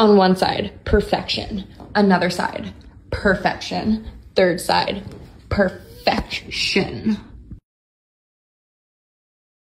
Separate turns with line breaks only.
On one side, perfection. Another side, perfection. Third side, perfection.